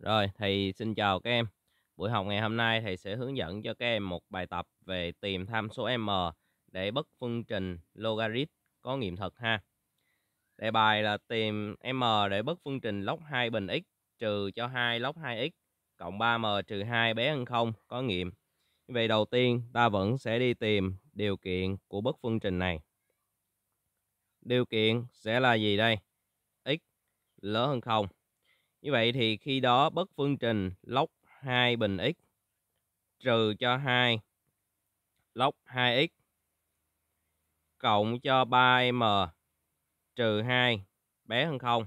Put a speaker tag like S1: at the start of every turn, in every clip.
S1: Rồi, thầy xin chào các em. Buổi học ngày hôm nay thầy sẽ hướng dẫn cho các em một bài tập về tìm tham số m để bất phương trình logarit có nghiệm thực ha. Đề bài là tìm m để bất phương trình log 2 bình x trừ cho 2 log 2x cộng 3m trừ 2 bé hơn 0 có nghiệm. Vậy đầu tiên ta vẫn sẽ đi tìm điều kiện của bất phương trình này. Điều kiện sẽ là gì đây? x lớn hơn 0 như vậy thì khi đó bất phương trình log 2 bình x trừ cho 2 log 2x cộng cho 3m trừ 2 bé hơn 0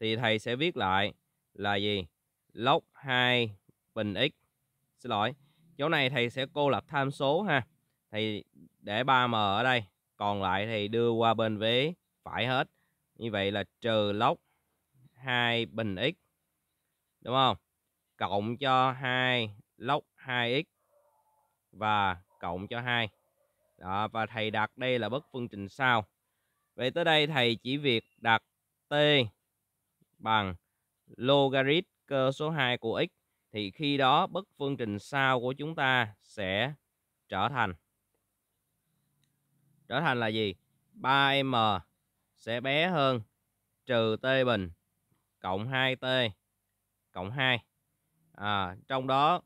S1: thì thầy sẽ viết lại là gì? Log 2 bình x. Xin lỗi. Chỗ này thầy sẽ cô lập tham số ha. Thầy để 3m ở đây, còn lại thì đưa qua bên vế phải hết. Như vậy là trừ log 2 bình x, đúng không? Cộng cho 2 log 2x và cộng cho 2 đó, và thầy đặt đây là bất phương trình sau. Vậy tới đây thầy chỉ việc đặt t bằng logarit cơ số 2 của x, thì khi đó bất phương trình sau của chúng ta sẽ trở thành. Trở thành là gì? 3m sẽ bé hơn trừ t bình cộng 2t cộng 2. À, trong đó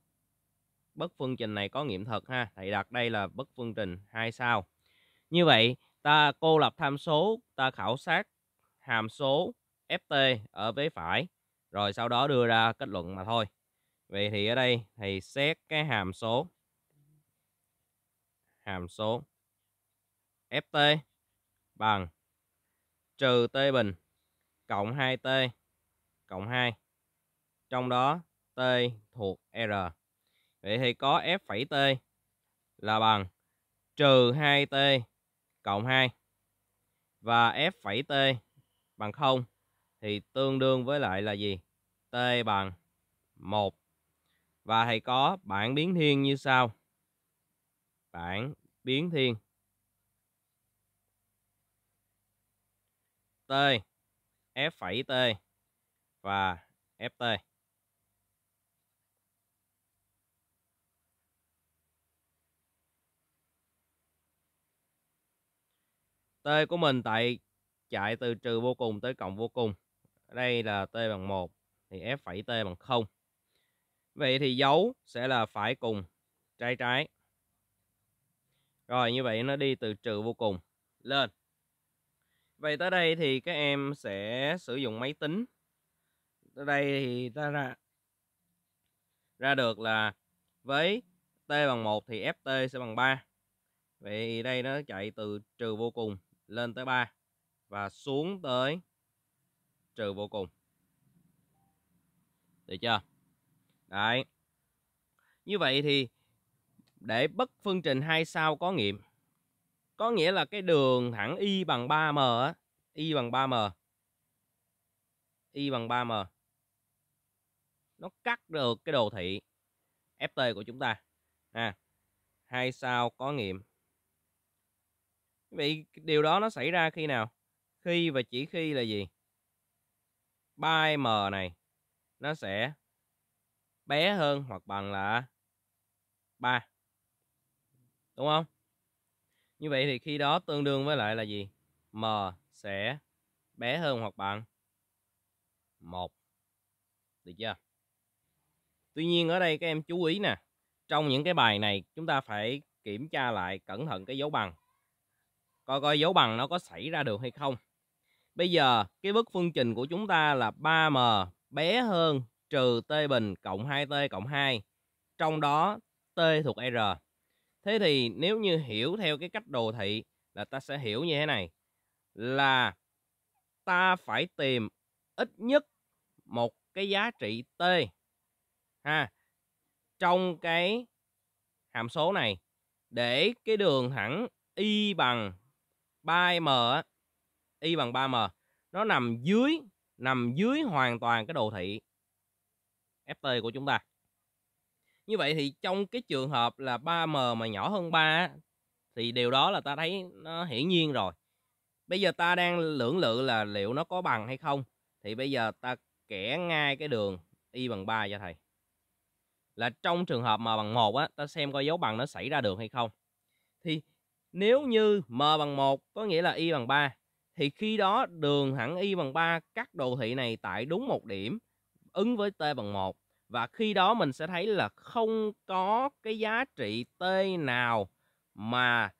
S1: bất phương trình này có nghiệm thực ha. Thầy đặt đây là bất phương trình 2 sao. Như vậy ta cô lập tham số, ta khảo sát hàm số ft ở vế phải. Rồi sau đó đưa ra kết luận mà thôi. Vậy thì ở đây thầy xét cái hàm số hàm số ft bằng trừ t bình cộng 2t cộng 2. Trong đó T thuộc R. Vậy thì có F phẩy T là bằng trừ 2T cộng 2. Và F phẩy T bằng 0 thì tương đương với lại là gì? T bằng 1. Và thầy có bảng biến thiên như sau. Bảng biến thiên. T, F phẩy T và FT. T của mình tại chạy từ trừ vô cùng tới cộng vô cùng. đây là T bằng 1 thì F phẩy T bằng 0. Vậy thì dấu sẽ là phải cùng trái trái. Rồi, như vậy nó đi từ trừ vô cùng lên. Vậy tới đây thì các em sẽ sử dụng máy tính tới đây thì ta ra ra được là với t bằng 1 thì ft sẽ bằng 3 vậy đây nó chạy từ trừ vô cùng lên tới 3 và xuống tới trừ vô cùng. Được chưa? Đấy. Như vậy thì để bất phương trình hai sao có nghiệm, có nghĩa là cái đường thẳng y bằng 3m á, y bằng 3m y bằng 3m nó cắt được cái đồ thị ft của chúng ta. À hai sao có nghiệm. Vậy điều đó nó xảy ra khi nào? Khi và chỉ khi là gì? 3m này, nó sẽ bé hơn hoặc bằng là 3 đúng không? Như vậy thì khi đó tương đương với lại là gì? M sẽ bé hơn hoặc bằng 1 được chưa? Tuy nhiên ở đây các em chú ý nè, trong những cái bài này chúng ta phải kiểm tra lại cẩn thận cái dấu bằng. Coi coi dấu bằng nó có xảy ra được hay không. Bây giờ cái bức phương trình của chúng ta là 3m bé hơn trừ t bình cộng 2t cộng 2. Trong đó t thuộc R. Thế thì nếu như hiểu theo cái cách đồ thị là ta sẽ hiểu như thế này. Là ta phải tìm ít nhất một cái giá trị t ha. Trong cái hàm số này, để cái đường thẳng y bằng 3m y bằng 3m nó nằm dưới nằm dưới hoàn toàn cái đồ thị ft của chúng ta. Như vậy thì trong cái trường hợp là 3m mà nhỏ hơn 3 thì điều đó là ta thấy nó hiển nhiên rồi. Bây giờ ta đang lưỡng lự là liệu nó có bằng hay không, thì bây giờ ta kẻ ngay cái đường y bằng 3 cho thầy. Là trong trường hợp m bằng 1 á, ta xem coi dấu bằng nó xảy ra được hay không. Thì nếu như m bằng 1 có nghĩa là y bằng 3 thì khi đó đường thẳng y bằng 3 cắt đồ thị này tại đúng một điểm ứng với t bằng 1 và khi đó mình sẽ thấy là không có cái giá trị t nào mà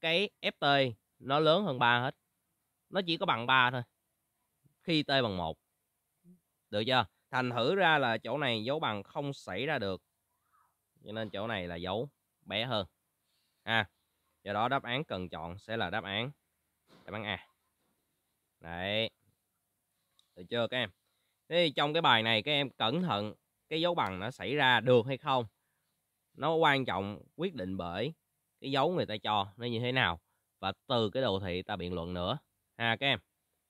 S1: cái ft nó lớn hơn 3 hết. Nó chỉ có bằng 3 thôi. Khi t bằng 1. Được chưa? Thành thử ra là chỗ này dấu bằng không xảy ra được. Cho nên chỗ này là dấu bé hơn. À, do đó đáp án cần chọn sẽ là đáp án đáp án A. Đấy. Được chưa các em? Thế thì trong cái bài này các em cẩn thận cái dấu bằng nó xảy ra được hay không. Nó quan trọng quyết định bởi cái dấu người ta cho nó như thế nào và từ cái đồ thị ta biện luận nữa ha các em.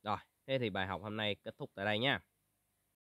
S1: Rồi, thế thì bài học hôm nay kết thúc tại đây nha.